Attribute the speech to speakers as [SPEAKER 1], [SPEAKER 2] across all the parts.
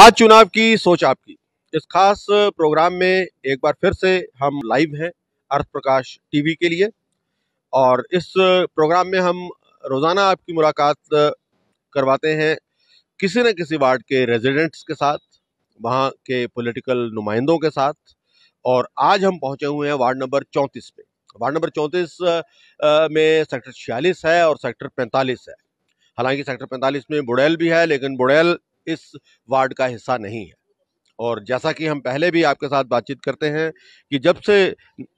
[SPEAKER 1] बात चुनाव की सोच आपकी। इस खास प्रोग्राम में एक बार फिर से हम लाइव हैं अर्थ प्रकाश टीवी के लिए। और इस प्रोग्राम में हम रोज़ाना आपकी मुलाकात करवाते हैं किसी न किसी वार्ड के रेजिडेंट्स के साथ, वहाँ के पॉलिटिकल नुमाइंदों के साथ। और आज हम पहुँचे हुए हैं वार्ड नंबर चौंतीस पे। वार्ड नंबर चौंतीस में सेक्टर छियालीस है और सेक्टर पैंतालीस है। हालाँकि सेक्टर पैंतालीस में बुड़ैल भी है, लेकिन बुड़ैल इस वार्ड का हिस्सा नहीं है। और जैसा कि हम पहले भी आपके साथ बातचीत करते हैं कि जब से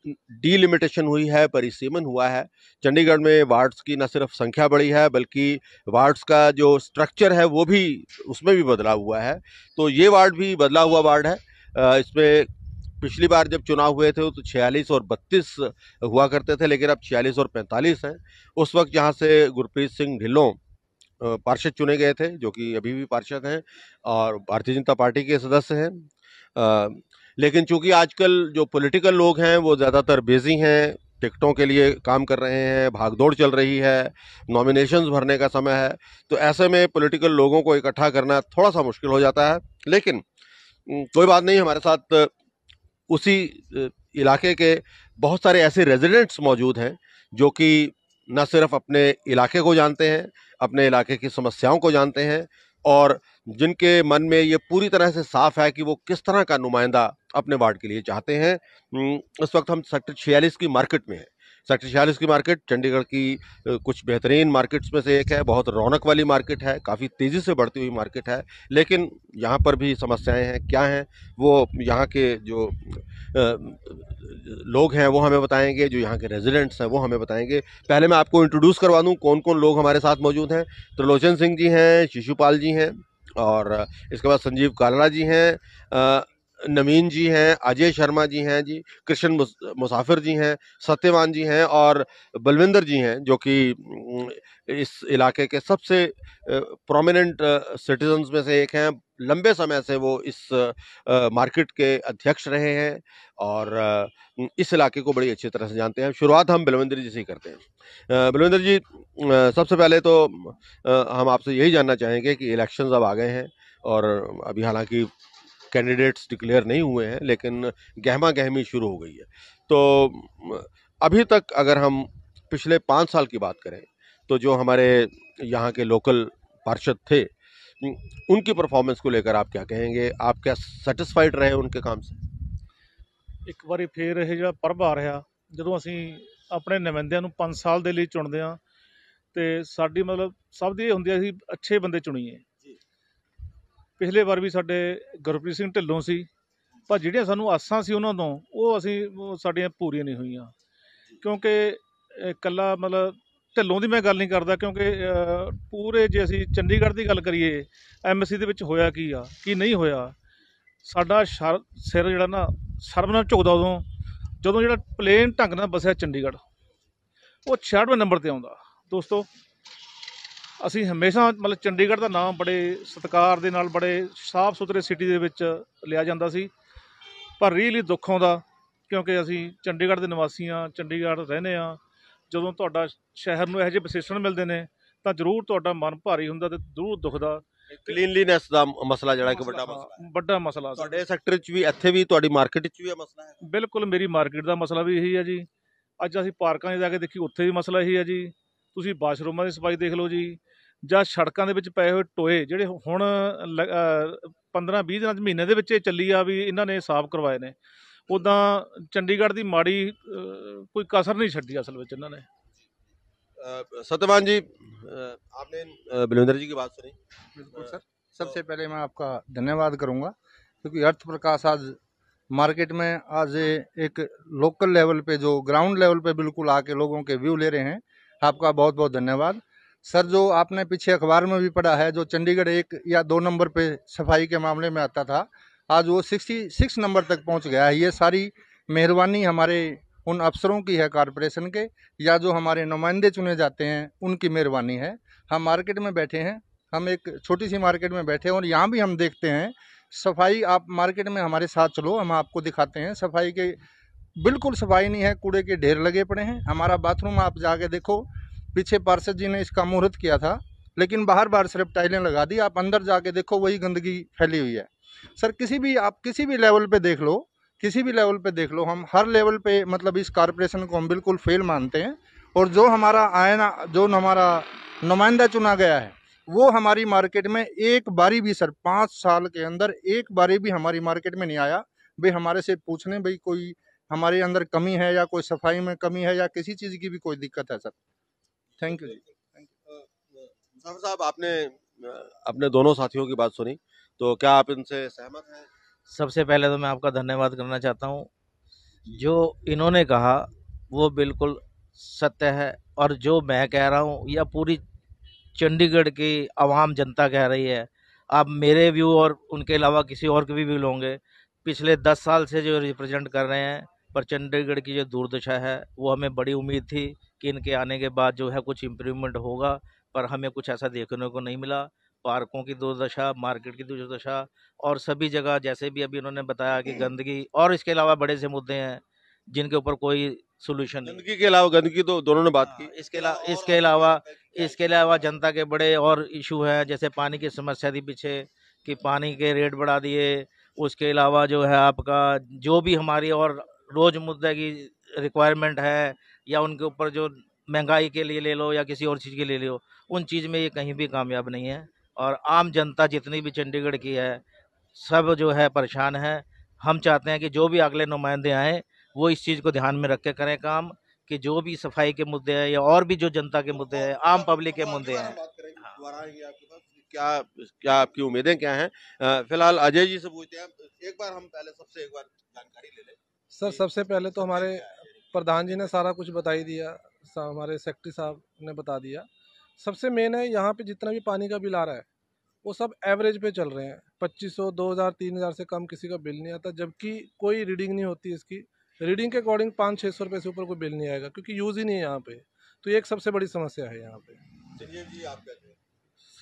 [SPEAKER 1] डीलिमिटेशन हुई है, परिसीमन हुआ है, चंडीगढ़ में वार्ड्स की न सिर्फ़ संख्या बढ़ी है, बल्कि वार्ड्स का जो स्ट्रक्चर है, वो भी उसमें भी बदला हुआ है। तो ये वार्ड भी बदला हुआ वार्ड है। इसमें पिछली बार जब चुनाव हुए थे तो छियालीस और बत्तीस हुआ करते थे, लेकिन अब छियालीस और पैंतालीस हैं। उस वक्त यहाँ से गुरप्रीत सिंह ढिल्लों पार्षद चुने गए थे, जो कि अभी भी पार्षद हैं और भारतीय जनता पार्टी के सदस्य हैं। लेकिन चूँकि आजकल जो पॉलिटिकल लोग हैं, वो ज़्यादातर बिज़ी हैं, टिकटों के लिए काम कर रहे हैं, भागदौड़ चल रही है, नॉमिनेशंस भरने का समय है तो ऐसे में पॉलिटिकल लोगों को इकट्ठा करना थोड़ा सा मुश्किल हो जाता है। लेकिन कोई बात नहीं, हमारे साथ उसी इलाके के बहुत सारे ऐसे रेजिडेंट्स मौजूद हैं, जो कि न सिर्फ़ अपने इलाके को जानते हैं अपने इलाके की समस्याओं को जानते हैं और जिनके मन में ये पूरी तरह से साफ़ है कि वो किस तरह का नुमाइंदा अपने वार्ड के लिए चाहते हैं। इस वक्त हम सेक्टर छियालीस की मार्केट में हैं। सेक्टर छियालीस की मार्केट, चंडीगढ़ की कुछ बेहतरीन मार्केट्स में से एक है, बहुत रौनक वाली मार्केट है, काफ़ी तेज़ी से बढ़ती हुई मार्केट है, लेकिन यहाँ पर भी समस्याएँ हैं, क्या हैं, वो यहाँ के जो लोग हैं, वो हमें बताएँगे, जो यहाँ के रेजिडेंट्स हैं, वो हमें बताएँगे। पहले मैं आपको इंट्रोड्यूस करवा दूँ कौन कौन लोग हमारे साथ मौजूद हैं। त्रिलोचन सिंह जी हैं, शिशुपाल जी हैं, और इसके बाद संजीव कालरा जी हैं नवीन जी हैं, अजय शर्मा जी हैं, जी, कृष्ण मुसाफिर जी हैं, सत्यवान जी हैं और बलविंदर जी हैं, जो कि इस इलाके के सबसे प्रोमिनेंट सिटीजन्स में से एक हैं। लंबे समय से वो इस मार्केट के अध्यक्ष रहे हैं और इस इलाके को बड़ी अच्छी तरह से जानते हैं। शुरुआत हम बलविंदर जी से ही करते हैं। बलविंदर जी सबसे पहले तो हम आपसे यही जानना चाहेंगे कि इलेक्शंस अब आ गए हैं और अभी हालाँकि कैंडिडेट्स डिक्लेयर नहीं हुए हैं लेकिन गहमा गहमी शुरू हो गई है तो अभी तक अगर हम पिछले पाँच साल की बात करें तो जो हमारे यहाँ के लोकल पार्षद थे उनकी परफॉर्मेंस को लेकर आप क्या कहेंगे आप क्या सेटिस्फाइड रहे उनके काम से
[SPEAKER 2] ਇੱਕ ਵਾਰੀ ਫੇਰ ਇਹ ਜਿਹੜਾ ਪਰਬ ਆ ਰਿਹਾ ਜਦੋਂ ਅਸੀਂ ਆਪਣੇ ਨੁਮਾਇੰਦਿਆਂ ਨੂੰ 5 ਸਾਲ ਦੇ ਲਈ ਚੁਣਦੇ ਆ ਤੇ ਸਾਡੀ ਮਤਲਬ ਸਭ ਦੀ ਇਹ ਹੁੰਦੀ ਆ ਅਸੀਂ ਅੱਛੇ ਬੰਦੇ ਚੁਣੀਏ ਪਿਛਲੇ ਵਾਰ ਵੀ ਸਾਡੇ ਗੁਰਪ੍ਰੀਤ ਸਿੰਘ ਢਿੱਲੋਂ ਸੀ, ਪਰ ਜਿਹੜੀਆਂ ਸਾਨੂੰ ਆਸਾਂ ਸੀ ਉਹਨਾਂ ਤੋਂ, ਉਹ ਅਸੀਂ ਸਾਡੀਆਂ ਪੂਰੀਆਂ ਨਹੀਂ ਹੋਈਆਂ। ਕਿਉਂਕਿ ਇਕੱਲਾ ਮਤਲਬ ਢਿੱਲੋਂ ਦੀ ਮੈਂ ਗੱਲ ਨਹੀਂ ਕਰਦਾ, ਕਿਉਂਕਿ ਪੂਰੇ ਜੇ ਅਸੀਂ ਚੰਡੀਗੜ੍ਹ ਦੀ ਗੱਲ ਕਰੀਏ ਐਮਸੀ ਦੇ ਵਿੱਚ ਹੋਇਆ ਕੀ ਆ, ਕੀ ਨਹੀਂ ਹੋਇਆ, ਸਾਡਾ ਸਿਰ ਜਿਹੜਾ ਨਾ ਸ਼ਰਮ ਨਾਲ ਝੁਕਦਾ ਉਦੋਂ, ਜਦੋਂ ਜਿਹੜਾ ਪਲੇਨ ਢੰਗ ਨਾਲ ਬਸਿਆ ਚੰਡੀਗੜ੍ਹ, ਉਹ 66ਵੇਂ ਨੰਬਰ ਤੇ ਆਉਂਦਾ। ਦੋਸਤੋ ਅਸੀਂ ਹਮੇਸ਼ਾ ਮਤਲਬ ਚੰਡੀਗੜ੍ਹ ਦਾ ਨਾਮ ਬੜੇ ਸਤਿਕਾਰ ਦੇ ਨਾਲ ਬੜੇ ਸਾਫ਼ ਸੁਥਰੇ ਸਿਟੀ ਦੇ ਵਿੱਚ ਲਿਆ ਜਾਂਦਾ ਸੀ। ਪਰ ਰੀਅਲੀ ਦੁੱਖ ਆਉਂਦਾ ਕਿਉਂਕਿ ਅਸੀਂ ਚੰਡੀਗੜ੍ਹ ਦੇ ਨਿਵਾਸੀ ਆ ਚੰਡੀਗੜ੍ਹ ਰਹਿੰਦੇ ਆ ਜਦੋਂ ਤੁਹਾਡਾ ਸ਼ਹਿਰ ਨੂੰ ਇਹੋ ਜਿਹੇ ਵਿਸ਼ੇਸ਼ਣ ਮਿਲਦੇ ਨੇ ਤਾਂ ਜ਼ਰੂਰ ਤੁਹਾਡਾ ਮਨ ਭਾਰੀ ਹੁੰਦਾ ਤੇ ਜ਼ਰੂਰ ਦੁਖਦਾ।
[SPEAKER 1] ਕਲੀਨਲੀਨੈਸ ਦਾ ਮਸਲਾ ਜਿਹੜਾ ਕਿ ਵੱਡਾ ਮਸਲਾ
[SPEAKER 2] ਵੱਡਾ ਮਸਲਾ
[SPEAKER 1] ਤੁਹਾਡੇ ਸੈਕਟਰ 'ਚ ਵੀ ਇੱਥੇ ਵੀ ਤੁਹਾਡੀ ਮਾਰਕੀਟ 'ਚ ਵੀ ਇਹ ਮਸਲਾ ਹੈ?
[SPEAKER 2] ਬਿਲਕੁਲ ਮੇਰੀ ਮਾਰਕੀਟ ਦਾ ਮਸਲਾ ਵੀ ਇਹੀ ਹੈ ਜੀ। ਅੱਜ ਅਸੀਂ ਪਾਰਕਾਂ 'ਚ ਜਾ ਕੇ ਦੇਖੀ ਉੱਥੇ ਵੀ ਮਸਲਾ ਇਹੀ ਹੈ ਜੀ। ਤੁਸੀਂ ਬਾਥਰੂਮਾਂ ਦੀ ਸਫ਼ਾਈ ਦੇਖ ਲਓ ਜੀ। ਜਾਂ ਸੜਕਾਂ ਦੇ ਵਿੱਚ ਪਏ ਹੋਏ ਟੋਏ ਜਿਹੜੇ ਹੁਣ 15 20 ਦਿਨਾਂ ਦੇ ਮਹੀਨੇ ਦੇ ਵਿੱਚ ਇਹ ਚੱਲੀ ਆ ਵੀ ਇਹਨਾਂ ਨੇ ਸਾਫ਼ ਕਰਵਾਏ ਨੇ ਉਦਾਂ ਚੰਡੀਗੜ੍ਹ ਦੀ ਮਾੜੀ ਕੋਈ ਕਸਰ नहीं ਛੱਡੀ असल में इन्होंने
[SPEAKER 1] सत्यवान जी आपने बलविंदर जी की बात सुनी
[SPEAKER 3] बिल्कुल सर सबसे पहले मैं आपका धन्यवाद करूंगा क्योंकि अर्थ प्रकाश आज मार्केट में आज एक लोकल लेवल पे जो ग्राउंड लेवल पे बिल्कुल आके लोगों के व्यू ले रहे हैं आपका बहुत बहुत धन्यवाद सर, जो आपने पीछे अखबार में भी पढ़ा है, जो चंडीगढ़ एक या दो नंबर पे सफ़ाई के मामले में आता था, आज वो सिक्सटी सिक्स नंबर तक पहुँच गया है। ये सारी मेहरबानी हमारे उन अफसरों की है, कारपोरेशन के, या जो हमारे नुमाइंदे चुने जाते हैं, उनकी मेहरबानी है। हम मार्केट में बैठे हैं, हम एक छोटी सी मार्केट में बैठे हैं, और यहाँ भी हम देखते हैं, सफ़ाई आप मार्केट में हमारे साथ चलो, हम आपको दिखाते हैं। सफ़ाई के, बिल्कुल सफ़ाई नहीं है, कूड़े के ढेर लगे पड़े हैं। हमारा बाथरूम आप जाके देखो पीछे पार्षद जी ने इसका मुहूर्त किया था, लेकिन बाहर बाहर सिर्फ़ टाइलें लगा दी। आप अंदर जाके देखो, वही गंदगी फैली हुई है। सर, किसी भी, आप किसी भी लेवल पे देख लो, किसी भी लेवल पे देख लो, हम हर लेवल पे मतलब इस कारपोरेशन को हम बिल्कुल फेल मानते हैं, और जो हमारा आयना, जो हमारा नुमाइंदा चुना गया है, वो हमारी मार्केट में एक बारी भी, सर, पाँच साल के अंदर एक बारी भी हमारी मार्केट में नहीं आया। भाई, हमारे से पूछने, भाई, कोई हमारे अंदर कमी है या कोई सफ़ाई में कमी है या किसी चीज़ की भी कोई दिक्कत है, सर? थैंक यू जी
[SPEAKER 1] मुसाफिर साहब आपने अपने दोनों साथियों की बात सुनी तो क्या आप इनसे सहमत हैं?
[SPEAKER 4] सबसे पहले तो मैं आपका धन्यवाद करना चाहता हूँ। जो इन्होंने कहा वो बिल्कुल सत्य है और जो मैं कह रहा हूँ या पूरी चंडीगढ़ की आवाम जनता कह रही है। आप मेरे व्यू और उनके अलावा किसी और के भी व्यू लोगे। पिछले दस साल से जो रिप्रेजेंट कर रहे हैं पर चंडीगढ़ की जो दुर्दशा है वो हमें बड़ी उम्मीद थी कि इनके आने के बाद जो है कुछ इम्प्रूवमेंट होगा पर हमें कुछ ऐसा देखने को नहीं मिला। पार्कों की दुर्दशा मार्केट की दुर्दशा और सभी जगह जैसे भी अभी उन्होंने बताया कि गंदगी और इसके अलावा बड़े से मुद्दे हैं जिनके ऊपर कोई सोल्यूशन
[SPEAKER 1] गंदगी के अलावा गंदगी तो दोनों ने बात
[SPEAKER 4] हाँ,
[SPEAKER 1] की
[SPEAKER 4] इसके अलावा इसके अलावा इसके अलावा जनता के बड़े और इशू हैं जैसे पानी की समस्या थी पीछे कि पानी के रेट बढ़ा दिए उसके अलावा जो है आपका जो भी हमारी और रोज मुद्दे की रिक्वायरमेंट है या उनके ऊपर जो महँगाई के लिए ले लो या किसी और चीज़ के लिए ले लो, उन चीज़ में ये कहीं भी कामयाब नहीं है। और आम जनता जितनी भी चंडीगढ़ की है, सब जो है परेशान है। हम चाहते हैं कि जो भी अगले नुमाइंदे आएँ, वो इस चीज़ को ध्यान में रख के करें काम, कि जो भी सफ़ाई के मुद्दे हैं या और भी जो जनता के मुद्दे हैं, आम पब्लिक के मुद्दे हैं।
[SPEAKER 1] क्या क्या आपकी उम्मीदें क्या हैं? फ़िलहाल अजय जी से पूछते हैं। एक बार हम पहले सबसे एक बार जानकारी ले लें।
[SPEAKER 5] सर सबसे पहले तो हमारे प्रधान जी ने सारा कुछ बता ही दिया हमारे सेक्रेटरी साहब ने बता दिया। सबसे मेन है यहाँ पे जितना भी पानी का बिल आ रहा है वो सब एवरेज पे चल रहे हैं। पच्चीस सौ दो हज़ार तीन हज़ार से कम किसी का बिल नहीं आता जबकि कोई रीडिंग नहीं होती इसकी। रीडिंग के अकॉर्डिंग पाँच छः सौ रुपये से ऊपर कोई बिल नहीं आएगा क्योंकि यूज़ ही नहीं है यहाँ पे। तो ये एक सबसे बड़ी समस्या है यहाँ पे।
[SPEAKER 1] चलिए जी आप कहते हैं।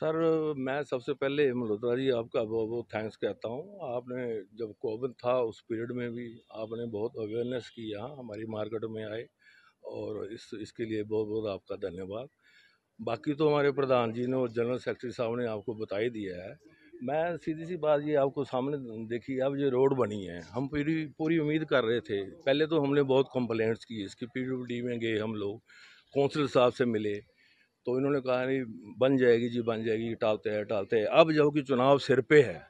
[SPEAKER 6] सर, मैं सबसे पहले मल्होत्रा जी, आपका बहुत बहुत थैंक्स कहता हूँ। आपने जब कोविड था, उस पीरियड में भी आपने बहुत अवेयरनेस की यहाँ हमारी मार्केट में आए और इस, इसके लिए बहुत बहुत आपका धन्यवाद। बाकी तो हमारे प्रधान जी ने और जनरल सेक्रेटरी साहब ने आपको बता ही दिया है। मैं सीधी सी बात ये आपको सामने देखी अब ये रोड बनी है। हम पूरी पूरी उम्मीद कर रहे थे। पहले तो हमने बहुत कंप्लेंट्स की इसकी पी में गए हम लोग कौंसिल साहब से मिले। तो इन्होंने कहा, नहीं, बन जाएगी जी, बन जाएगी टालते हैं टालते हैं। अब जब कि चुनाव सिर पे है,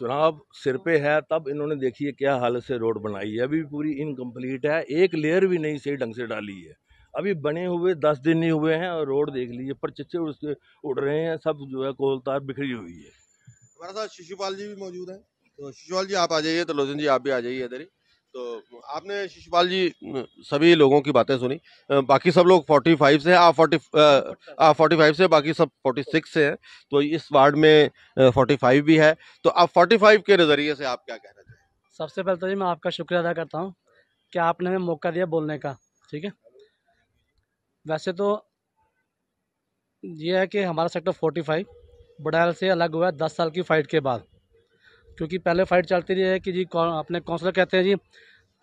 [SPEAKER 6] चुनाव सिर पे है, तब इन्होंने देखिए क्या हालत से रोड बनाई है। अभी पूरी इनकम्प्लीट है, एक लेयर भी नहीं सही ढंग से डाली है। अभी बने हुए, दस दिन नहीं हुए हैं और रोड देख लीजिए पर चिच्चे उसके उड़ रहे हैं, सब जो है कोलतार बिखरी हुई है।
[SPEAKER 1] हमारे साथ शिशुपाल जी भी मौजूद हैं। तो शिशुपाल जी, आप आ जाइए तो लोजन जी, आप भी आ जाइए इधर ही। तो आपने शिशुपाल जी सभी लोगों की बातें सुनी। बाकी सब लोग 45 से, आप 40 आप 45 से, बाकी सब 46 से हैं। तो इस वार्ड में 45 भी है। तो आप 45 के नज़रिए से आप क्या कहना चाहें?
[SPEAKER 7] सबसे पहले तो जी, मैं आपका शुक्रिया अदा करता हूँ कि आपने हमें मौका दिया बोलने का, ठीक है? वैसे तो ये है कि हमारा सेक्टर 45 बडायल से अलग हुआ है दस साल की फ़ाइट के बाद। क्योंकि पहले फ़ाइट चलती रही है कि जी अपने काउंसलर कहते हैं जी,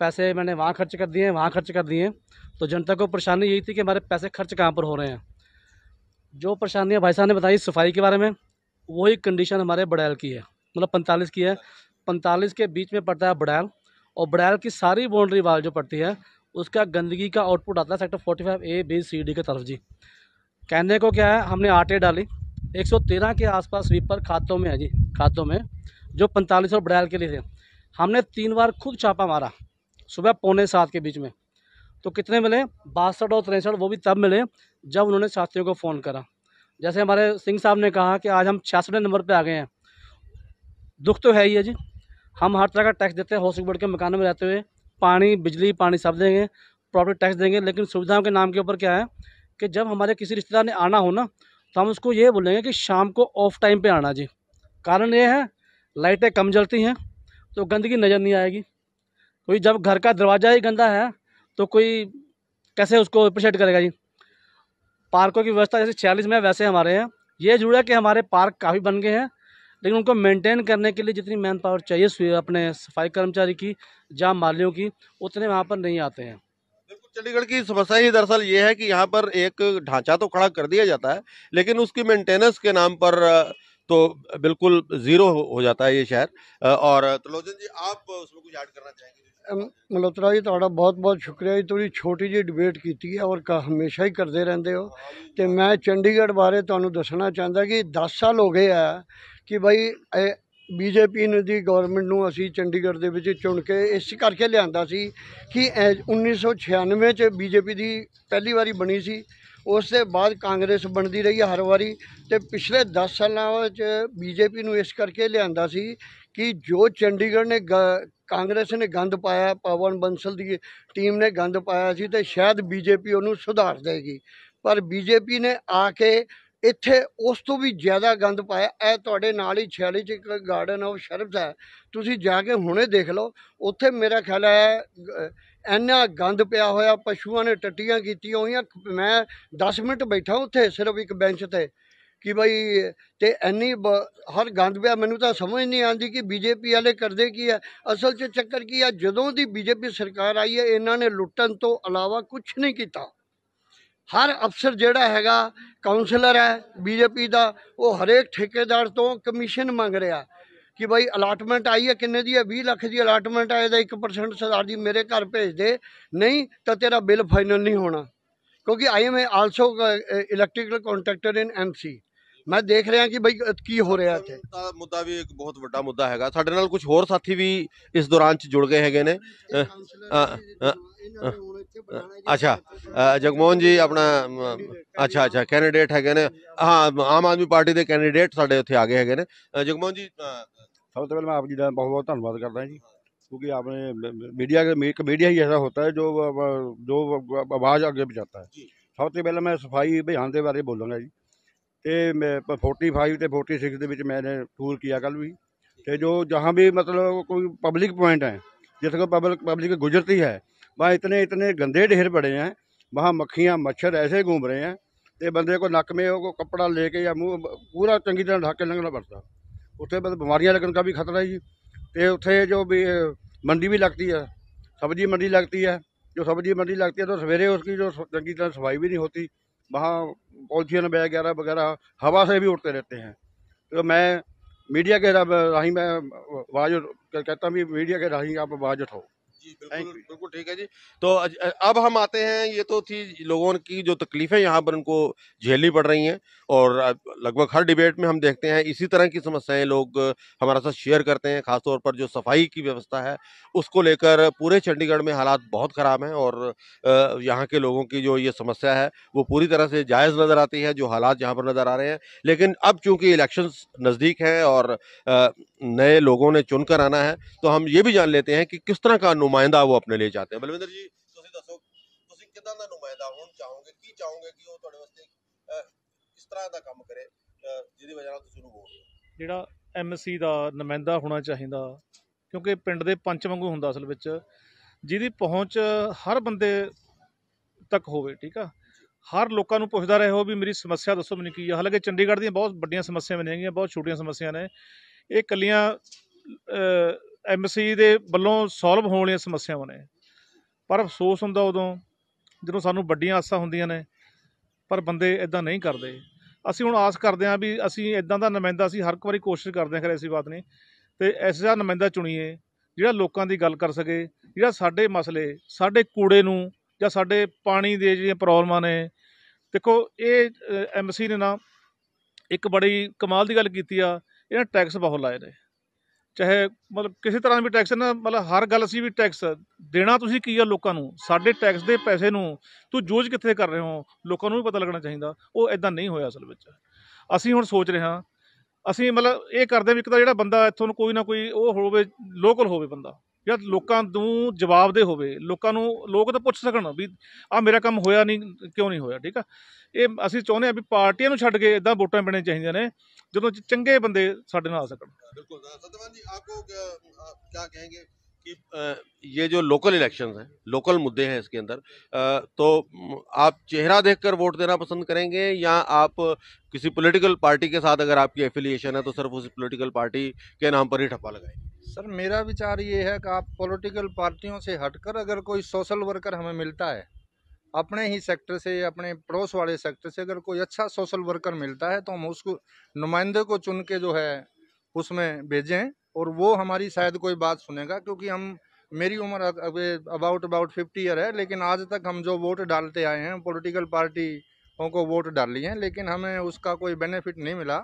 [SPEAKER 7] पैसे मैंने वहाँ खर्च कर दिए हैं, वहाँ खर्च कर दिए तो जनता को परेशानी यही थी कि हमारे पैसे खर्च कहाँ पर हो रहे हैं। जो परेशानियाँ भाई साहब ने बताई सफ़ाई के बारे में, वही कंडीशन हमारे बड़ैल की है। मतलब पैंतालीस की है। पैंतालीस के बीच में पड़ता है बड़ैल, और बड़ैल की सारी बाउंड्री वाल जो पड़ती है, उसका गंदगी का आउटपुट आता है sector forty five A B C D की तरफ़ जी। कहने को क्या है, हमने आटे डाली। 113 के आसपास स्वीपर खातों में है जी, खातों में। जो पैंतालीस और बड़ैल के लिए थे। हमने तीन बार खुद छापा मारा, सुबह पौने सात के बीच में। तो कितने मिले? बासठ और तिरसठ, वो भी तब मिले जब उन्होंने साथियों को फ़ोन करा। जैसे हमारे सिंह साहब ने कहा कि आज हम छियासठ नंबर पर आ गए हैं। दुख तो है ही है जी। हम हर तरह का टैक्स देते हैं, हाउसिंग बोर्ड के मकानों में रहते हुए। पानी, बिजली, पानी सब देंगे, प्रॉपर्टी टैक्स देंगे, लेकिन सुविधाओं के नाम के ऊपर क्या है कि जब हमारे किसी रिश्तेदार ने आना हो ना तो हम उसको ये बोलेंगे कि शाम को ऑफ़ टाइम पे आना जी। कारण ये है लाइटें कम जलती हैं तो गंदगी नज़र नहीं आएगी। कोई जब घर का दरवाज़ा ही गंदा है तो कोई कैसे उसको अप्रिशिएट करेगा जी? पार्कों की व्यवस्था जैसे छियालीस में वैसे हमारे हैं। ये है कि हमारे पार्क काफ़ी बन गए हैं, लेकिन उनको मेंटेन करने के लिए जितनी मैन पावर चाहिए अपने सफ़ाई कर्मचारी की, जहाँ मालियों की, उतने वहाँ पर नहीं आते हैं।
[SPEAKER 1] चंडीगढ़ की समस्या ही दरअसल ये है कि यहाँ पर एक ढांचा तो खड़ा कर दिया जाता है, लेकिन उसकी मेंटेनेंस के नाम पर तो बिल्कुल जीरो हो हो जाता है ये शहर अ, और त्रिलोचन जी आप उसमें कुछ ऐड करना चाहेंगे
[SPEAKER 8] ਅਮ ਮਲਹੋਤਰਾ ਜੀ ਤੁਹਾਡਾ ਬਹੁਤ-ਬਹੁਤ ਸ਼ੁਕਰੀਆ ਜੀ ਤੁਸੀਂ ਛੋਟੀ ਜਿਹੀ ਡਿਬੇਟ ਕੀਤੀ ਹੈ ਔਰ ਕ ਹਮੇਸ਼ਾ ਹੀ ਕਰਦੇ ਰਹਿੰਦੇ ਹੋ ਤੇ ਮੈਂ ਚੰਡੀਗੜ੍ਹ ਬਾਰੇ ਤੁਹਾਨੂੰ ਦੱਸਣਾ ਚਾਹੁੰਦਾ ਕਿ 10 ਸਾਲ ਹੋ ਗਏ ਆ ਕਿ ਭਾਈ ਬੀਜੇਪੀ ਨੂੰ ਦੀ ਗਵਰਨਮੈਂਟ ਨੂੰ ਅਸੀਂ ਚੰਡੀਗੜ੍ਹ ਦੇ ਵਿੱਚ ਚੁਣ ਕੇ ਇਸ ਕਰਕੇ ਲਿਆਂਦਾ ਸੀ ਕਿ ਐ- 1996 ਚ ਬੀਜੇਪੀ ਦੀ ਪਹਿਲੀ ਵਾਰੀ ਬਣੀ ਸੀ ਉਸ ਦੇ ਬਾਅਦ ਕਾਂਗਰਸ ਬਣਦੀ ਰਹੀ ਹੈ ਹਰ ਵਾਰੀ ਤੇ ਪਿਛਲੇ 10 ਸਾਲਾਂ ਵਿੱਚ ਬੀਜੇਪੀ ਨੂੰ ਇਸ ਕਰਕੇ ਲਿਆਂਦਾ ਸੀ ਕਿ ਜੋ ਚੰਡੀਗੜ੍ਹ ਨੇ ਗ- ਕਾਂਗਰਸ ਨੇ ਗੰਦ ਪਾਇਆ, ਪਵਨ ਬੰਸਲ ਦੀ ਟੀਮ ਨੇ ਗੰਦ ਪਾਇਆ ਸੀ ਤੇ ਸ਼ਾਇਦ ਬੀਜੇਪੀ ਉਹਨੂੰ ਸੁਧਾਰ ਦੇਗੀ। ਪਰ ਬੀਜੇਪੀ ਨੇ ਆ ਕੇ ਇੱਥੇ ਉਸ ਤੋਂ ਵੀ ਜ਼ਿਆਦਾ ਗੰਦ ਪਾਇਆ। ਇਹ ਤੁਹਾਡੇ ਨਾਲ ਹੀ 46 ਚ ਇੱਕ ਗਾਰਡਨ ਆਫ ਸ਼ਰਬਸ ਹੈ। ਤੁਸੀਂ ਜਾ ਕੇ ਹੁਣੇ ਦੇਖ ਲਓ। ਉੱਥੇ ਮੇਰਾ ਖਿਆਲ ਹੈ ਇੰਨਾ ਗੰਦ ਪਿਆ ਹੋਇਆ, ਪਸ਼ੂਆਂ ਨੇ ਟੱਟੀਆਂ ਕੀਤੀਆਂ ਹੋਈਆਂ। ਮੈਂ 10 ਮਿੰਟ ਬੈਠਾ ਉੱਥੇ ਸਿਰਫ ਇੱਕ ਬੈਂਚ ਤੇ ਕਿ ਬਈ ਤੇ ਇੰਨੀ ਬ- ਹਰ ਗੰਦ ਪਿਆ। ਮੈਨੂੰ ਤਾਂ ਸਮਝ ਨਹੀਂ ਆਉਂਦੀ ਕਿ ਬੀਜੇਪੀ ਵਾਲੇ ਕਰਦੇ ਕੀ ਹੈ ਅਸਲ 'ਚ ਚੱਕਰ ਕੀ ਹੈ ਜਦੋਂ ਦੀ ਬੀਜੇਪੀ ਸਰਕਾਰ ਆਈ ਹੈ, ਇਹਨਾਂ ਨੇ ਲੁੱਟਣ ਤੋਂ ਇਲਾਵਾ ਕੁਝ ਨਹੀਂ ਕੀਤਾ। ਹਰ ਅਫਸਰ ਜਿਹੜਾ ਹੈਗਾ ਕਾਉਂਸਲਰ ਹੈ ਬੀਜੇਪੀ ਦਾ, ਉਹ ਹਰੇਕ ਠੇਕੇਦਾਰ ਤੋਂ ਕਮਿਸ਼ਨ ਮੰਗ ਰਿਹਾ। ਕਿ ਭਾਈ ਅਲਾਟਮੈਂਟ ਆਈ ਹੈ, ਕਿੰਨੇ ਦੀ ਹੈ? 20 ਲੱਖ ਦੀ ਅਲਾਟਮੈਂਟ ਆਏ ਦਾ 1% ਸਰਦਾਰ ਜੀ ਮੇਰੇ ਘਰ ਭੇਜ ਦੇ। ਨਹੀਂ ਤਾਂ ਤੇਰਾ ਬਿੱਲ ਫਾਈਨਲ ਨਹੀਂ ਹੋਣਾ। ਕਿਉਂਕਿ I am also electrical contractor in MC ਮੈਂ ਦੇਖ ਰਿਹਾ ਕਿ ਬਈ ਕੀ ਹੋ ਰਿਹਾ ਇੱਥੇ।
[SPEAKER 1] ਮੁੱਦਾ ਵੀ ਇੱਕ ਬਹੁਤ ਵੱਡਾ ਮੁੱਦਾ ਹੈਗਾ। ਸਾਡੇ ਨਾਲ ਕੁਝ ਹੋਰ ਸਾਥੀ ਵੀ ਇਸ ਦੌਰਾਨ ਚ ਜੁੜ ਗਏ ਹੈਗੇ ਨੇ। ਅੱਛਾ ਜਗਮੋਹਨ ਜੀ ਆਪਣਾ ਅੱਛਾ ਅੱਛਾ ਕੈਂਡੀਡੇਟ ਹੈਗੇ ਨੇ। ਹਾਂ, ਆਮ ਆਦਮੀ ਪਾਰਟੀ ਦੇ ਕੈਂਡੀਡੇਟ ਸਾਡੇ ਉੱਥੇ ਆ ਗਏ ਹੈਗੇ ਨੇ। ਜਗਮੋਹਨ ਜੀ
[SPEAKER 9] सबसे पहले मैं आप जी का बहुत बहुत धन्यवाद करता हूँ जी क्योंकि आपने मीडिया के एक मीडिया ही ऐसा होता है जो जो आवाज़ आगे पहुँचाता है सबसे ਪਹਿਲਾਂ ਮੈਂ ਸਫਾਈ ਅਭਿਆਨ ਦੇ ਬਾਰੇ ਬੋਲਾਂਗਾ ਜੀ ਤੇ ਮੈਂ 45 ਤੇ 46 ਦੇ ਵਿੱਚ मैंने टूर किया कल भी ਤੇ जो जहाँ भी मतलब कोई पब्लिक पॉइंट है जिस को पब्लिक पब्लिक गुजरती है वहाँ इतने इतने गंदे ढेर पड़े हैं वहाँ मक्खियाँ मच्छर ऐसे घूम रहे हैं ਤੇ ਬੰਦੇ ਕੋ ਨੱਕ में वो कपड़ा लेके या मुंह पूरा चंगी तरह ढक के लंघना पड़ता ਉੱਥੇ ਬਸ ਬਿਮਾਰੀਆਂ ਲੱਗਣ ਦਾ ਵੀ ਖਤਰਾ ਹੈ ਜੀ ਤੇ ਉੱਥੇ ਜੋ भी मंडी भी लगती है सब्जी मंडी लगती है जो सब्जी मंडी लगती है तो सवेरे उसकी जो चंगी तरह सफाई भी नहीं होती वहाँ पॉलिथीन वगैरह वगैरह हवा से भी उड़ते रहते हैं तो मैं मीडिया के राही मैं आवाज़ कहता हूँ भी मीडिया के राही आप आवाज़ उठाओ
[SPEAKER 1] जी बिल्कुल बिल्कुल ठीक है जी। तो अब हम आते हैं ये तो थी लोगों की जो तकलीफें यहाँ पर उनको झेलनी पड़ रही हैं और लगभग हर डिबेट में हम देखते हैं इसी तरह की समस्याएँ लोग हमारे साथ शेयर करते हैं खासतौर पर जो सफ़ाई की व्यवस्था है उसको लेकर पूरे चंडीगढ़ में हालात बहुत ख़राब हैं और यहाँ के लोगों की जो ये समस्या है वो पूरी तरह से जायज़ नज़र आती है जो हालात यहाँ पर नज़र आ रहे हैं। लेकिन अब चूँकि इलेक्शन नज़दीक हैं और नए लोगों ने चुनकर आना है तो हम ये भी जान लेते हैं कि किस तरह का ਨੁਮਾਇੰਦਾ ਉਹ ਆਪਣੇ ਲਈ ਚਾਹਤੇ ਹਨ ਬਲਵਿੰਦਰ ਜੀ, ਤੁਸੀਂ ਦੱਸੋ, ਤੁਸੀਂ ਕਿਦਾਂ ਦਾ ਨੁਮਾਇੰਦਾ ਹੋਣ ਚਾਹੋਗੇ? ਕੀ ਚਾਹੋਗੇ ਕਿ ਉਹ ਤੁਹਾਡੇ ਵਾਸਤੇ ਕਿਸ ਤਰ੍ਹਾਂ ਦਾ ਕੰਮ ਕਰੇ ਜਿਹਦੀ ਵਜ੍ਹਾ ਨਾਲ ਤੁਸੀਂ ਉਹਨੂੰ ਵੋਟ
[SPEAKER 2] ਜਿਹੜਾ ਐਮਸੀ ਦਾ ਨੁਮਾਇੰਦਾ ਹੋਣਾ ਚਾਹੀਦਾ, ਕਿਉਂਕਿ ਪਿੰਡ ਦੇ ਪੰਚ ਵਾਂਗੂ ਹੁੰਦਾ ਅਸਲ ਵਿੱਚ, ਜਿਹਦੀ ਪਹੁੰਚ ਹਰ ਬੰਦੇ ਤੱਕ ਹੋਵੇ, ਠੀਕ ਆ? ਹਰ ਲੋਕਾਂ ਨੂੰ ਪੁੱਛਦਾ ਰਹੇ ਹੋ ਵੀ ਮੇਰੀ ਸਮੱਸਿਆ ਦੱਸੋ ਮੈਨੂੰ ਕੀ ਆ। ਹਾਲਾਂਕਿ ਚੰਡੀਗੜ੍ਹ ਦੀਆਂ ਬਹੁਤ ਵੱਡੀਆਂ ਸਮੱਸਿਆਵਾਂ ਨੇਗੀਆਂ ਬਹੁਤ ਛੋਟੀਆਂ ਸਮੱਸਿਆਵਾਂ ਨੇ। ਇਹ ਕੱਲੀਆਂ ਐਮਸੀ ਦੇ ਵੱਲੋਂ ਸੋਲਵ ਹੋਣ ਵਾਲੀਆਂ ਸਮੱਸਿਆਵਾਂ ਨੇ। ਪਰ ਅਫਸੋਸ ਹੁੰਦਾ ਉਦੋਂ, ਜਦੋਂ ਸਾਨੂੰ ਵੱਡੀਆਂ ਆਸਾਂ ਹੁੰਦੀਆਂ ਨੇ, ਪਰ ਬੰਦੇ ਇਦਾਂ ਨਹੀਂ ਕਰਦੇ। ਅਸੀਂ ਹੁਣ ਆਸ ਕਰਦੇ ਹਾਂ ਵੀ ਅਸੀਂ ਇਦਾਂ ਦਾ ਨੁਮਾਇੰਦਾ, ਅਸੀਂ ਹਰ ਇੱਕ ਵਾਰੀ ਕੋਸ਼ਿਸ਼ ਕਰਦੇ ਹਾਂ, ਖੈਰ ਐਸੀ ਬਾਤ ਨਹੀਂ। ਤੇ ਐਸਾ ਨੁਮਾਇੰਦਾ ਚੁਣੀਏ, ਜਿਹੜਾ ਲੋਕਾਂ ਦੀ ਗੱਲ ਕਰ ਸਕੇ, ਜਿਹੜਾ ਸਾਡੇ ਮਸਲੇ, ਸਾਡੇ ਕੂੜੇ ਨੂੰ ਜਾਂ ਸਾਡੇ ਪਾਣੀ ਦੇ ਜਿਹੜੀਆਂ ਪ੍ਰੋਬਲਮਾਂ ਨੇ। ਦੇਖੋ, ਇਹ ਐਮਸੀ ਨੇ ਨਾ ਇੱਕ ਬੜੀ ਕਮਾਲ ਦੀ ਗੱਲ ਕੀਤੀ ਆ, ਇਹਨਾਂ ਟੈਕਸ ਬਹੁਤ ਲਾਏ ਨੇ। ਚਾਹੇ ਮਤਲਬ ਕਿਸੇ ਤਰ੍ਹਾਂ ਦਾ ਵੀ ਟੈਕਸ ਨਾ, ਮਤਲਬ ਹਰ ਗੱਲ ਅਸੀਂ ਵੀ ਟੈਕਸ ਦੇਣਾ ਤੁਸੀਂ ਕੀ ਆ ਲੋਕਾਂ ਨੂੰ? ਸਾਡੇ ਟੈਕਸ ਦੇ ਪੈਸੇ ਨੂੰ ਤੂੰ ਜੂਝ ਕਿੱਥੇ ਕਰ ਰਹੇ ਹੋ? ਲੋਕਾਂ ਨੂੰ ਵੀ ਪਤਾ ਲੱਗਣਾ ਚਾਹੀਦਾ। ਉਹ ਇਦਾਂ ਨਹੀਂ ਹੋਇਆ ਅਸਲ ਵਿੱਚ। ਅਸੀਂ ਹੁਣ ਸੋਚ ਰਹੇ ਹਾਂ, ਅਸੀਂ ਮਤਲਬ ਇਹ ਕਰਦੇ ਵੀ ਇੱਕ ਤਾਂ ਜਿਹੜਾ ਬੰਦਾ ਇੱਥੋਂ ਨੂੰ ਕੋਈ ਨਾ ਕੋਈ ਉਹ ਹੋਵੇ ਲੋਕਲ ਹੋਵੇ ਬੰਦਾ। ਜਿਹੜਾ ਲੋਕਾਂ ਨੂੰ ਜਵਾਬ ਦੇ ਹੋਵੇ ਲੋਕਾਂ ਨੂੰ ਲੋਕ ਤਾਂ ਪੁੱਛ ਸਕਣ ਵੀ ਆ ਮੇਰਾ ਕੰਮ ਹੋਇਆ ਨਹੀਂ ਕਿਉਂ ਨਹੀਂ ਹੋਇਆ ਠੀਕ ਆ ਇਹ ਅਸੀਂ ਚਾਹੁੰਦੇ ਆ ਵੀ ਪਾਰਟੀਆਂ ਨੂੰ ਛੱਡ ਕੇ ਇਦਾਂ ਵੋਟਾਂ ਪੈਣੀਆਂ ਚਾਹੀਦੀਆਂ ਨੇ ਜਦੋਂ ਚ- ਚੰਗੇ ਬੰਦੇ ਸਾਡੇ ਨਾਲ ਆ ਸਕਣ
[SPEAKER 1] बिल्कुल सत्यवान जी आपको क्या, आप क्या कहेंगे कि अ, ये जो लोकल इलेक्शंस हैं लोकल मुद्दे हैं इसके अंदर अ, तो म, आप चेहरा देखकर वोट देना पसंद करेंगे या आप किसी पॉलिटिकल पार्टी के साथ अगर आपकी एफिलिएशन है तो सिर्फ उस पॉलिटिकल पार्टी के नाम पर ही ठप्पा लगाएंगे
[SPEAKER 3] सर, मेरा विचार ये है कि आप पॉलिटिकल पार्टियों से हटकर अगर कोई सोशल वर्कर हमें मिलता है, अपने ही सेक्टर से, अपने पड़ोस वाले सेक्टर से अगर कोई अच्छा सोशल वर्कर मिलता है तो हम उसको नुमाइंदे को चुन के जो है उसमें भेजें और वो हमारी शायद कोई बात सुनेगा, क्योंकि हम, मेरी उम्र अबाउट अबाउट फिफ्टी ईयर है, लेकिन आज तक हम जो वोट डालते आए हैं, पॉलिटिकल पार्टियों को वोट डाली हैं, लेकिन हमें उसका कोई बेनिफिट नहीं मिला।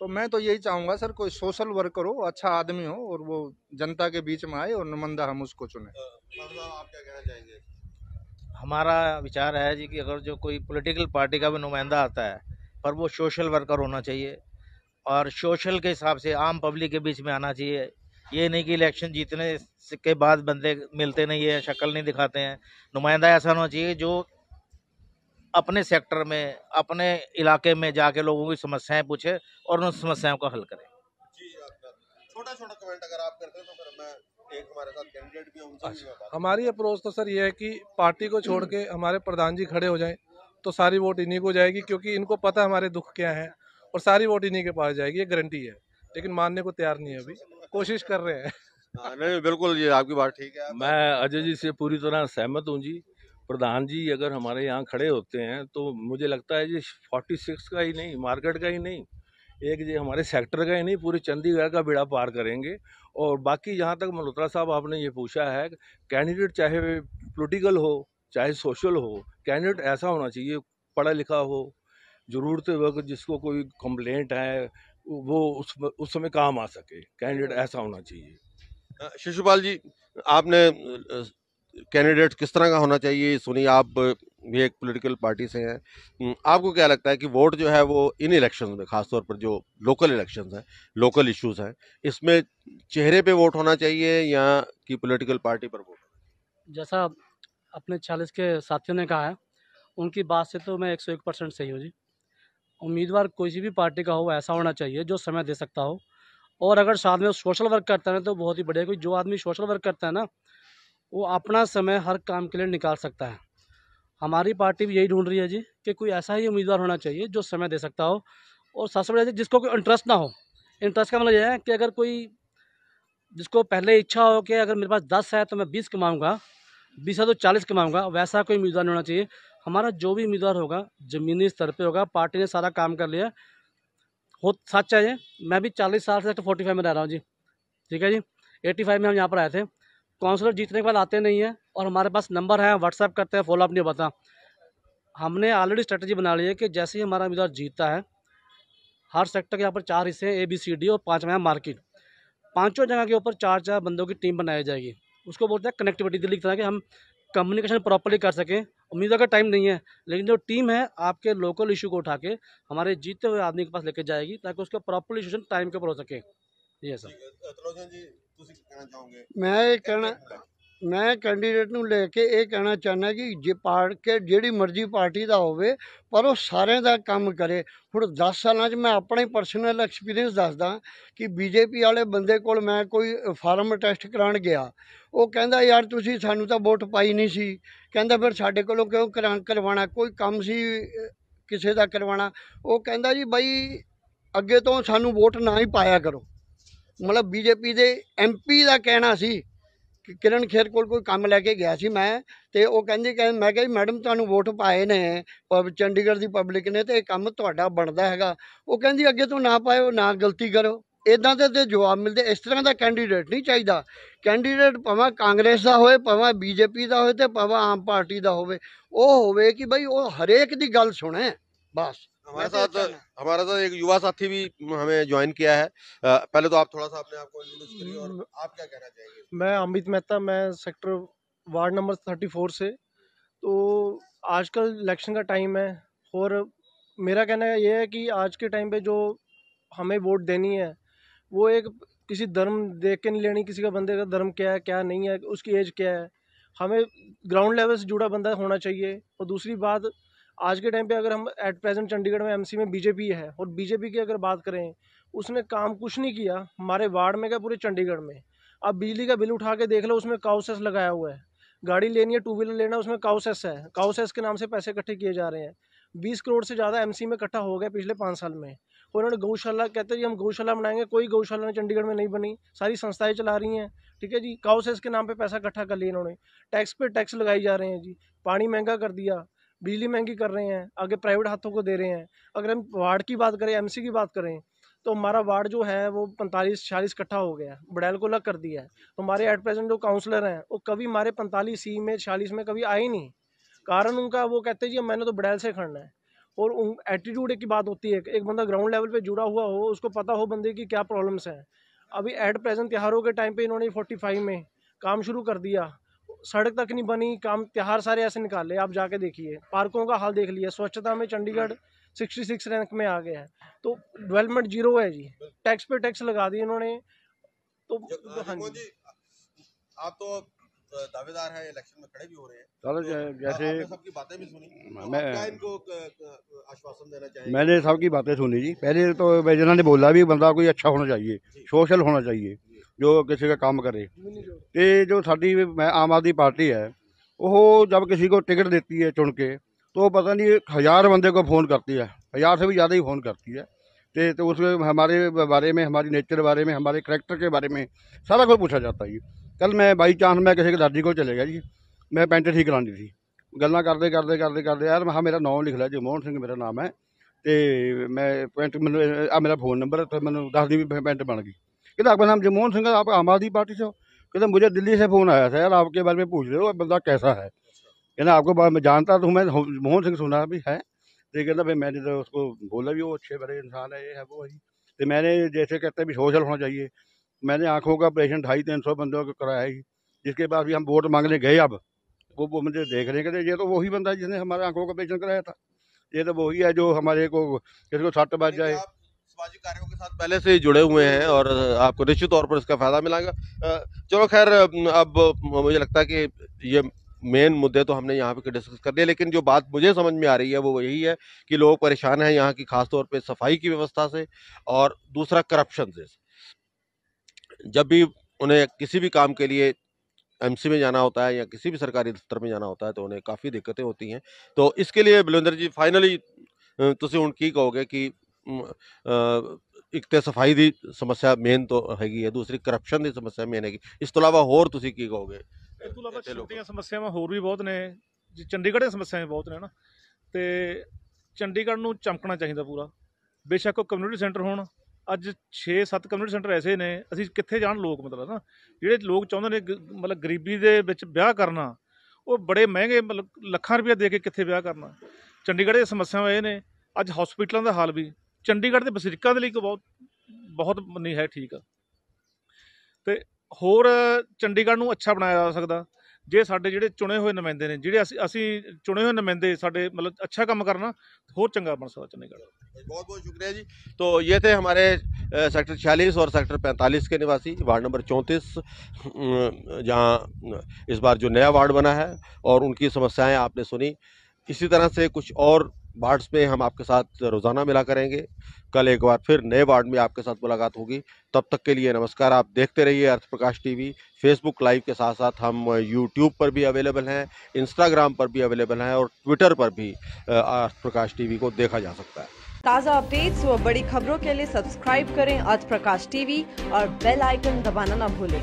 [SPEAKER 3] तो मैं तो यही चाहूँगा सर कोई सोशल वर्कर हो अच्छा आदमी हो और वो जनता के बीच में आए और नुमाइंदा हम उसको चुने।
[SPEAKER 1] आप क्या कहना चाहेंगे?
[SPEAKER 4] हमारा विचार है जी कि अगर जो कोई पॉलिटिकल पार्टी का भी नुमाइंदा आता है पर वो सोशल वर्कर होना चाहिए और सोशल के हिसाब से आम पब्लिक के बीच में आना चाहिए। ये नहीं कि इलेक्शन जीतने के बाद बंदे मिलते नहीं है शक्ल नहीं दिखाते हैं। नुमाइंदा ऐसा होना चाहिए जो अपने सेक्टर में अपने इलाके में जाके लोगों की समस्याएँ पूछे और उन समस्याओं का हल करे।
[SPEAKER 1] जी छोटा छोटा कमेंट अगर आप करते हैं तो फिर मैं एक हमारे साथ कैंडिडेट भी है उनसे भी
[SPEAKER 5] हमारी अप्रोच तो सर ये है कि पार्टी को छोड़ के हमारे प्रधान जी खड़े हो जाएँ तो सारी वोट इन्हीं को जाएगी क्योंकि इनको पता है हमारे दुख क्या है और सारी वोट इन्हीं के पास जाएगी ये गारंटी है। लेकिन मानने को तैयार नहीं है अभी। कोशिश कर रहे हैं।
[SPEAKER 1] हाँ, नहीं बिल्कुल ये आपकी बात ठीक है।
[SPEAKER 6] मैं अजय जी से पूरी तरह सहमत हूँ जी। प्रधान जी अगर हमारे यहाँ खड़े होते हैं तो मुझे लगता है जी फोर्टी सिक्स का ही नहीं, मार्केट का ही नहीं, एक जी हमारे सेक्टर का ही नहीं, पूरे चंडीगढ़ का बेड़ा पार करेंगे। और बाकी जहाँ तक मल्होत्रा साहब आपने ये पूछा है, कैंडिडेट चाहे पोलिटिकल हो, चाहे सोशल हो, कैंडिडेट ऐसा होना चाहिए, पढ़ा लिखा हो, ज़रूरत वक्त जिसको कोई कंप्लेंट है, वो उस उस समय काम आ सके, कैंडिडेट ऐसा होना चाहिए।
[SPEAKER 1] शिशुपाल जी, आपने कैंडिडेट किस तरह का होना चाहिए सुनिए, आप भी एक पॉलिटिकल पार्टी से हैं। आपको क्या लगता है कि वोट जो है वो इन इलेक्शंस में, खासतौर पर जो लोकल इलेक्शंस हैं लोकल इश्यूज़ हैं, इसमें चेहरे पे वोट होना चाहिए या कि पॉलिटिकल पार्टी पर वोट
[SPEAKER 7] जैसा अपने चालीस के साथियों ने कहा है, उनकी बात से तो मैं एक सौ एक परसेंट सही हूँ जी। उम्मीदवार कोई भी पार्टी का हो, ऐसा होना चाहिए जो समय दे सकता हो। और अगर साथ में सोशल वर्क करता है तो बहुत ही बढ़िया कोई जो आदमी सोशल वर्क करता है ना वो अपना समय हर काम के लिए निकाल सकता है। हमारी पार्टी भी यही ढूंढ रही है जी कि कोई ऐसा ही उम्मीदवार होना चाहिए जो समय दे सकता हो और सबसे बड़ा जिसको कोई इंटरेस्ट ना हो। इंटरेस्ट का मतलब यह है कि अगर कोई जिसको पहले इच्छा हो कि अगर मेरे पास दस है तो मैं बीस कमाऊँगा, बीस है तो चालीस कमाऊँगा, वैसा कोई उम्मीदवार होना चाहिए। हमारा जो भी उम्मीदवार होगा, ज़मीनी स्तर पर होगा, पार्टी ने सारा काम कर लिया, हो सच है मैं भी चालीस साल से तो फोर्टी फाइव में रह रहा हूँ जी। ठीक है जी? एटी फाइव में हम यहाँ पर आए थे। काउंसलर जीतने के बाद आते नहीं हैं और हमारे पास नंबर है व्हाट्सएप करते हैं फॉलोअप नहीं बता हमने ऑलरेडी स्ट्रेटजी बना ली है कि जैसे ही हमारा उम्मीदवार जीतता है, हर सेक्टर के यहाँ पर चार हिस्से हैं ए बी सी डी और पाँच है मार्केट पाँचों जगह के ऊपर चार चार बंदों की टीम बनाई जाएगी। उसको बोलते हैं कनेक्टिविटी दिल्ली तरह कि हम कम्युनिकेशन प्रॉपरली कर सकें। उम्मीदवार का टाइम नहीं है, लेकिन जो टीम है, आपके लोकल इशू को उठा के हमारे जीते हुए आदमी के पास लेके जाएगी ताकि उसका प्रॉपर इशू टाइम के ऊपर हो सके। ये सर
[SPEAKER 1] जी ਤੁਸੀਂ ਕਹਿਣਾ ਚਾਹੋਗੇ?
[SPEAKER 8] ਮੈਂ ਇਹ ਕਹਿਣਾ ਮੈਂ ਕੈਂਡੀਡੇਟ ਨੂੰ ਲੈ ਕੇ ਇਹ ਕਹਿਣਾ ਚਾਹੁੰਦਾ ਕਿ ਜੇ ਪਾੜ ਕੇ ਜਿਹੜੀ ਮਰਜ਼ੀ ਪਾਰਟੀ ਦਾ ਹੋਵੇ, ਪਰ ਉਹ ਸਾਰਿਆਂ ਦਾ ਕੰਮ ਕਰੇ। ਹੁਣ 10 ਸਾਲਾਂ 'ਚ ਮੈਂ ਆਪਣੇ ਪਰਸਨਲ ਐਕਸਪੀਰੀਅੰਸ ਦੱਸਦਾ ਕਿ ਬੀਜੇਪੀ ਵਾਲੇ ਬੰਦੇ ਕੋਲ ਮੈਂ ਕੋਈ ਫਾਰਮ ਟੈਸਟ ਕਰਾਉਣ ਗਿਆ। ਉਹ ਕਹਿੰਦਾ, ਯਾਰ ਤੁਸੀਂ ਸਾਨੂੰ ਤਾਂ ਵੋਟ ਪਾਈ ਨਹੀਂ ਸੀ। ਕਹਿੰਦਾ, ਫਿਰ ਸਾਡੇ ਕੋਲੋਂ ਕਿਉਂ ਕਰਾ, ਕਰਵਾਉਣਾ? ਕੋਈ ਕੰਮ ਸੀ ਕਿਸੇ ਦਾ ਕਰਵਾਉਣਾ? ਉਹ ਕਹਿੰਦਾ ਜੀ, ਬਾਈ ਅੱਗੇ ਤੋਂ ਸਾਨੂੰ ਵੋਟ ਨਾ ਹੀ ਪਾਇਆ ਕਰੋ। ਮਤਲਬ ਬੀਜੇਪੀ ਦੇ ਐਮਪੀ ਦਾ ਕਹਿਣਾ ਸੀ ਕਿ ਕਿਰਨ ਖੇਰ ਕੋਲ ਕੋਈ ਕੰਮ ਲੈ ਕੇ ਗਿਆ ਸੀ ਮੈਂ ਤੇ ਉਹ ਕਹਿੰਦੀ ਕਿ ਮੈਂ ਕਿਹਾ ਜੀ, ਮੈਡਮ ਤੁਹਾਨੂੰ ਵੋਟ ਪਾਏ ਨੇ, ਪਬ ਚੰਡੀਗੜ੍ਹ ਦੀ ਪਬਲਿਕ ਨੇ ਤੇ ਇਹ ਕੰਮ ਤੁਹਾਡਾ ਬਣਦਾ ਹੈਗਾ। ਉਹ ਕਹਿੰਦੀ ਅੱਗੇ ਤੋਂ ਨਾ ਪਾਇਓ, ਨਾ ਗਲਤੀ ਕਰੋ। ਇਦਾਂ ਦੇ ਤੇ ਜਵਾਬ ਮਿਲਦੇ, ਇਸ ਤਰ੍ਹਾਂ ਦਾ ਕੈਂਡੀਡੇਟ ਨਹੀਂ ਚਾਹੀਦਾ। ਕੈਂਡੀਡੇਟ ਭਾਵੇਂ ਕਾਂਗਰਸ ਦਾ ਹੋਵੇ, ਭਾਵੇਂ ਬੀਜੇਪੀ ਦਾ ਹੋਵੇ ਤੇ ਭਾਵੇਂ ਆਮ ਪਾਰਟੀ ਦਾ ਹੋਵੇ। ਉਹ ਹੋਵੇ ਕਿ ਬਈ ਉਹ ਹਰੇਕ ਦੀ ਗੱਲ ਸੁਣੇ, ਬਸ।
[SPEAKER 1] हमारे साथ हमारे साथ एक युवा साथी भी हमें ज्वाइन किया है। पहले तो आप थोड़ा सा अपने आप को इंट्रोड्यूस करिए और आप क्या कहना चाहेंगे
[SPEAKER 10] मैं अमित मेहता मैं sector ward number thirty four से। तो आजकल इलेक्शन का टाइम है और मेरा कहना ये है कि आज के टाइम पे जो हमें वोट देनी है वो एक किसी धर्म देख के नहीं लेनी किसी का बंदे का धर्म क्या है क्या नहीं है उसकी एज क्या है। हमें ग्राउंड लेवल से जुड़ा बंदा होना चाहिए और दूसरी बात आज के टाइम पे अगर हम एट प्रेजेंट चंडीगढ़ में एमसी में बीजेपी है और बीजेपी की अगर बात करें, उसने काम कुछ नहीं किया, हमारे वार्ड में क्या पूरे चंडीगढ़ में? आप बिजली का बिल उठा के देख लो, उसमें काउसेस लगाया हुआ है। गाड़ी लेनी है टू व्हीलर लेना उसमें काउसेस है। काउसेस के नाम से पैसे इकट्ठे किए जा रहे हैं। बीस करोड़ से ज़्यादा एमसी में इकट्ठा हो गया पिछले पाँच साल में। और उन्होंने गौशाला, कहते हैं हम गौशाला बनाएँगे, कोई गौशाला चंडीगढ़ में नहीं बनी। सारी संस्थाएँ चला रही हैं, ठीक है जी? काउसेस के नाम पे पैसा इकट्ठा कर लिया इन्होंने। टैक्स पे टैक्स लगाई जा रहे हैं जी। पानी महँगा कर दिया। बिजली महँगी कर रहे हैं, आगे प्राइवेट हाथों को दे रहे हैं। अगर हम वार्ड की बात करें एमसी की बात करें तो हमारा वार्ड जो है, वो पैंतालीस, छियालीस इकट्ठा हो गया है। बड़ैल को अलग कर दिया है। तो हमारे एट प्रेजेंट जो काउंसलर हैं, वो कभी हमारे पैंतालीस, सी में, छियालीस में कभी आए नहीं। कारण उनका वो कहते हैं जी मैंने तो बड़ैल से खड़ना है। और एटीट्यूड की बात होती है, एक बंदा ग्राउंड लेवल पे जुड़ा हुआ हो, उसको पता हो बंदे की क्या प्रॉब्लम्स हैं। अभी एट प्रेजेंट त्योहारों के टाइम पे इन्होंने फोर्टी फाइव में काम शुरू कर दिया। सड़क तक नहीं बनी काम त्योहार सारे ऐसे निकाले आप जाके देखिए पार्कों का हाल देख लिया। स्वच्छता में चंडीगढ़ सिक्सटी सिक्स रैंक में आ गया है। तो डेवलपमेंट ज़ीरो है जी। टैक्स पे टैक्स लगा दिए इन्होंने। तो हाँ जी।
[SPEAKER 1] आप तो दावेदार हैं इलेक्शन में खड़े भी हो रहे हैं।
[SPEAKER 9] चलो
[SPEAKER 1] तो
[SPEAKER 9] जैसे
[SPEAKER 1] सबकी बातें भी सुनी। तो
[SPEAKER 9] मैं
[SPEAKER 1] इनको क- क- आश्वासन देना चाहिए
[SPEAKER 9] मैंने सबकी बातें सुनी जी। पहले तो जिन्होंने बोला भी बंदा कोई अच्छा होना चाहिए सोशल होना चाहिए। जो किसी का काम करे ਤੇ ਜੋ ਸਾਡੀ ਮੈਂ ਆਮ ਆਦਮੀ ਪਾਰਟੀ है वो जब किसी को टिकट देती है चुन के तो पता नहीं हज़ार बंदे को फ़ोन करती है हज़ार से भी ज़्यादा ही फ़ोन करती है ते तो उसमें हमारे बारे में हमारी नेचर बारे में हमारे करेक्टर के बारे में सारा कुछ पूछा जाता है जी कल मैं बाई चांस मैं किसी के दादी को चले गया जी मैं ਪੈਂਟ ਠੀਕ ਕਰਾਉਣੀ ਸੀ ਗੱਲਾਂ ਕਰਦੇ ਕਰਦੇ ਕਰਦੇ ਕਰਦੇ ਯਾਰ ਮੈਂ ਕਿਹਾ ਮੇਰਾ ਨਾਮ ਲਿਖ ਲਿਆ ਜੀ ਮੋਹਨ ਸਿੰਘ ਮੇਰਾ ਨਾਮ ਹੈ ਤੇ ਮੈਂ ਪੈਂਟ ਮੈਨੂੰ ਆ ਮੇਰਾ फ़ोन नंबर ਤੇ ਮੈਨੂੰ ਦੱਸ ਦੀ ਵੀ ਪੈਂਟ ਬਣ ਗਈ कहते आपका नाम जमोहन सिंह है आप आम आदमी पार्टी से हो? कहते मुझे दिल्ली से फ़ोन आया था यार आपके बारे में पूछ रहे हो बंदा कैसा है? कहना आपको बा- मैं जानता तो मैं मोहन सिंह सुना भी है। तो कहता भाई मैंने तो उसको बोला भी वो अच्छे बड़े इंसान है ये है वो है तो मैंने जैसे कहते हैं भी सोशल होना चाहिए। मैंने आँखों का ऑपरेशन ढाई तीन सौ बंदों को कराया ही जिसके बाद भी हम वोट मांगने गए अब। वो वो मुझे देख रहे हैं कहते ये तो वही बंदा है जिसने हमारे आँखों का ऑपरेशन कराया था। ये तो वही है जो हमारे को किसी को सट बच जाए।
[SPEAKER 1] सामाजिक कार्यों के साथ पहले से ही जुड़े हुए हैं और आपको निश्चित तौर पर इसका फायदा मिलेगा अ, चलो खैर अब मुझे लगता है कि ये मेन मुद्दे तो हमने यहाँ पे डिस्कस कर लिए लेकिन जो बात मुझे समझ में आ रही है वो यही है कि लोग परेशान हैं यहाँ की खासतौर पे सफाई की व्यवस्था से और दूसरा करप्शन से जब भी उन्हें किसी भी काम के लिए एमसी में जाना होता है या किसी भी सरकारी दफ्तर में जाना होता है तो उन्हें काफ़ी दिक्कतें होती हैं तो इसके लिए बलविंदर जी फाइनली ਤੁਸੀਂ ਹੁਣ ਕੀ ਕਹੋਗੇ ਕਿ ਅਮ, ਅ, ਇੱਕ ਤੇ ਸਫ਼ਾਈ ਦੀ ਸਮੱਸਿਆ ਮੇਨ ਤੋਂ ਹੈਗੀ ਹੈ ਦੂਸਰੀ ਕਰਪਸ਼ਨ ਦੀ ਸਮੱਸਿਆ ਮੇਨ ਹੈਗੀ। ਇਸ ਤੋਂ ਇਲਾਵਾ ਹੋਰ ਤੁਸੀਂ ਕੀ ਕਹੋਗੇ?
[SPEAKER 2] ਇਸ ਤੋਂ ਇਲਾਵਾ ਛੋਟੀਆਂ ਸਮੱਸਿਆਵਾਂ ਹੋਰ ਵੀ ਬਹੁਤ ਨੇ ਜੀ ਚੰਡੀਗੜ੍ਹ ਦੀਆਂ ਸਮੱਸਿਆਵਾਂ ਬਹੁਤ ਨੇ ਨਾ ਤੇ ਚੰਡੀਗੜ੍ਹ ਨੂੰ ਚਮਕਣਾ ਚਾਹੀਦਾ ਪੂਰਾ। ਬੇਸ਼ੱਕ ਉਹ ਕਮਿਊਨਿਟੀ ਸੈਂਟਰ ਹੋਣ। ਅੱਜ 6-7 ਕਮਿਊਨਿਟੀ ਸੈਂਟਰ ਐਸੇ ਨੇ ਅਸੀਂ ਕਿੱਥੇ ਜਾਣ ਲੋਕ ਮਤਲਬ ਨਾ ਜਿਹੜੇ ਲੋਕ ਚਾਹੁੰਦੇ ਨੇ ਗ- ਮਤਲਬ ਗਰੀਬੀ ਦੇ ਵਿੱਚ ਵਿਆਹ ਕਰਨਾ ਉਹ ਬੜੇ ਮਹਿੰਗੇ ਮਤਲਬ ਲੱਖਾਂ ਰੁਪਏ ਦੇ ਕੇ ਕਿੱਥੇ ਵਿਆਹ ਕਰਨਾ। ਚੰਡੀਗੜ੍ਹ ਦੀਆਂ ਸਮੱਸਿਆਵਾਂ ਇਹ ਨੇ ਅੱਜ ਹਸਪੀਟਲਾਂ ਦਾ ਹਾਲ ਵੀ। ਚੰਡੀਗੜ੍ਹ ਦੇ ਵਸਨੀਕਾਂ ਦੇ ਲਈ ਕੋਈ ਬਹੁਤ ਬਹੁਤ ਨਹੀਂ ਹੈ ਠੀਕ ਤੇ ਹੋਰ ਚੰਡੀਗੜ੍ਹ ਨੂੰ ਅੱਛਾ ਬਣਾਇਆ ਜਾ ਸਕਦਾ ਜੇ ਸਾਡੇ ਜਿਹੜੇ ਚੁਣੇ ਹੋਏ ਨੁਮਾਇੰਦੇ ਨੇ ਜਿਹੜੇ ਅਸੀਂ ਅਸੀਂ ਚੁਣੇ ਹੋਏ ਨੁਮਾਇੰਦੇ ਸਾਡੇ ਮਤਲਬ ਅੱਛਾ ਕੰਮ ਕਰਨਾ ਹੋਰ ਚੰਗਾ ਬਣ ਸਕਦਾ ਚੰਡੀਗੜ੍ਹ
[SPEAKER 1] बहुत बहुत शुक्रिया जी तो ये थे हमारे अ, सेक्टर छियालीस और सेक्टर पैंतालीस के निवासी वार्ड नंबर चौंतीस जहाँ इस बार जो नया वार्ड बना है और उनकी समस्याएं आपने सुनी इसी तरह से कुछ और वार्ड्स में हम आपके साथ रोज़ाना मिला करेंगे। कल एक बार फिर नए वार्ड में आपके साथ मुलाकात होगी। तब तक के लिए नमस्कार। आप देखते रहिए Arth Prakash TV. Facebook live के साथ साथ हम यूट्यूब पर भी अवेलेबल हैं इंस्टाग्राम पर भी अवेलेबल हैं और ट्विटर पर भी अर्थ प्रकाश टीवी को देखा जा सकता है।
[SPEAKER 11] ताज़ा अपडेट्स व बड़ी खबरों के लिए सब्सक्राइब करें अर्थ प्रकाश टीवी और बेल आइकन दबाना न भूलें।